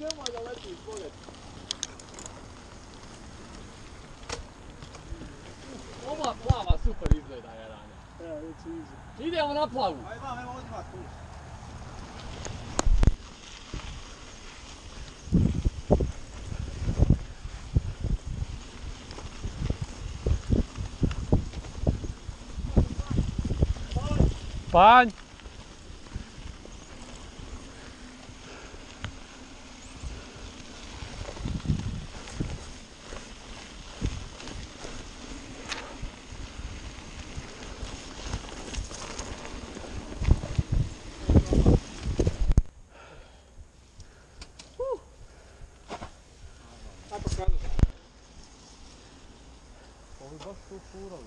Ne mora leti iz pogled. Ova plava super izgleda, Jerane. Evo, već izu. Idemo na plavu. Ajde vam, evo odmah tu. Panj! Su.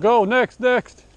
Go, next, next!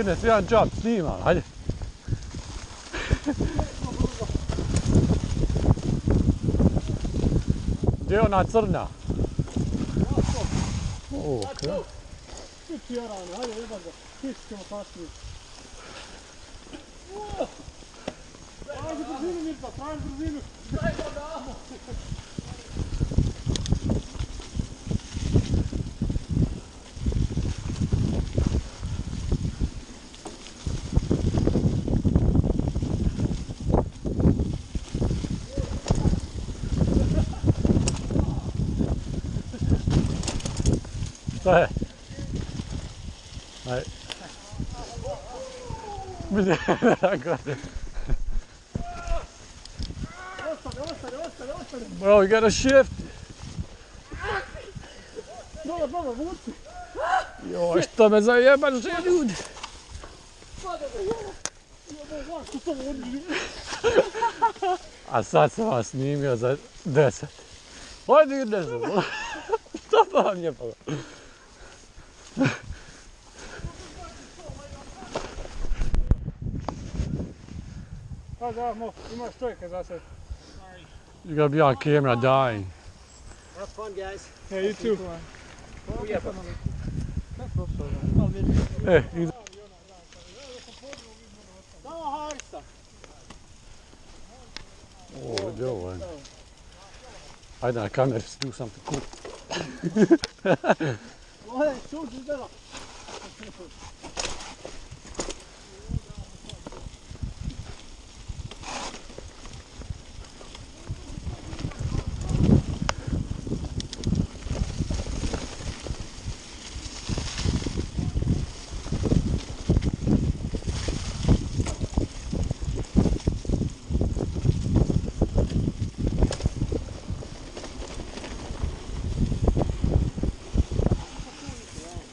Dines, jedan džab snimam, hajde. Gdje je ona crna? O, kraj. Ti Jarane, hajde jeba ga. Ti ćemo kasnije. Traži brzinu Mirka, traži brzinu. Daj, da damo. Šta je? Aj. Vidi, tako je. Bro, we gotta shift. Dobro, dobro, vuci. Joj, što me zajebaš, ljudi. To vodi? A sad sam vas snimio za 10. Hajde ideš. Što pa vam je pa? Pa da, mo, imaš čovjeka za sebe. You gotta be on camera dying. Have fun, guys. Yeah, you too. Iz... Samo Harisa. Oh, vidi ovo je. Ajde na kameru, do something cool. はい、承知い。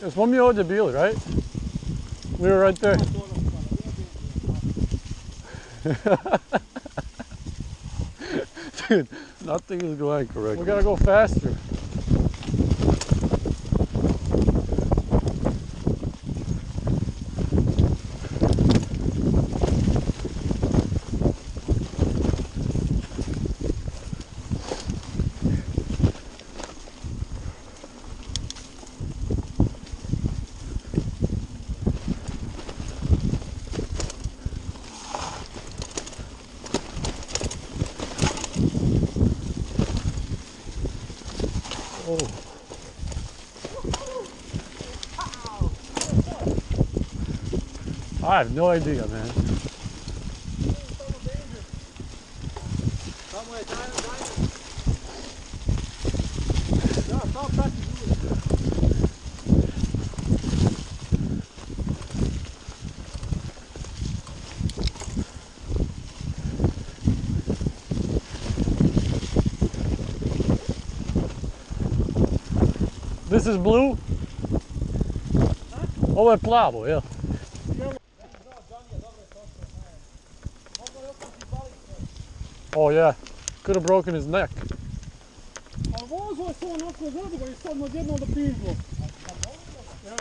Izgleda. one mi ovdje bili, right? We were right there. Dude, nothing is going correct. We gotta go faster. I have no idea, man. Samo je daj, daj. Ja, samo prati Oh yeah, could have broken his neck. A vozao se onako zadugo i sad mu odjednom da pizlo. Ja.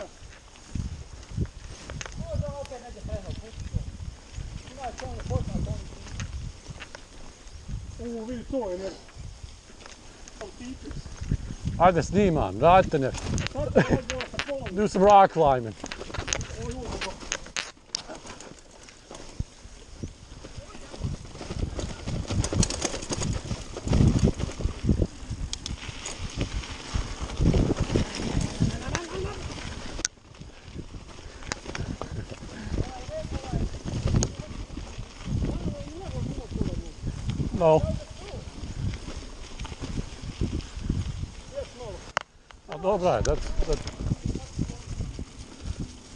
Možda opet negdje krenuo, pusti to. Ima je to ono poznato, oni U, vidi to je nešto. Autitis. Ajde snimam, radite nešto. Sad se vozao sa polom. Do some rock climbing. No. A dobra je, that's, that's...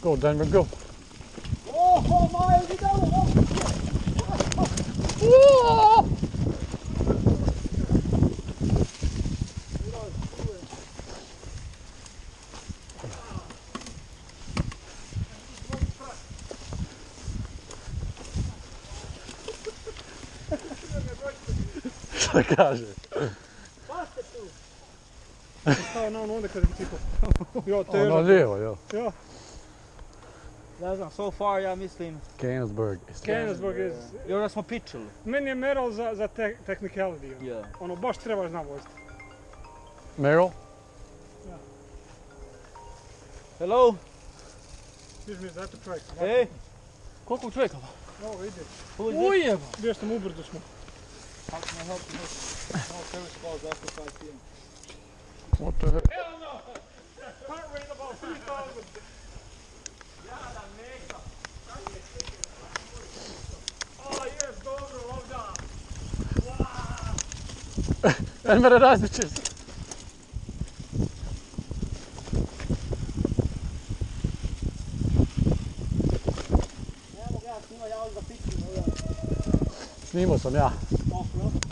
Go Denver, go. Oho, Maja, vidi Šta kaže? Stao na ono onda kada bi tipo. Jo, Ono težak. lijevo, jel? Ja. Ne znam, so far ja mislim, Canonsburg. Kennesburg je... još da smo pičili. Meni je Meral za, za te, technicality. ono. Ja. Ono, baš treba znam voziti. Merrill? Hello, Viš mi za to čovjek. ej. Koliko čovjeka? Ovo ide. Ujeba. Bio sam ubrzo smo. How can I help you? No service calls after 5 p.m. What the heck? Hell no! Heart rate about 3,000. Oh, yes, dobro, ovdje. Enver različe se. Ne mogu ja snima, ja ovdje pičim. Snimao sam ja. Tako,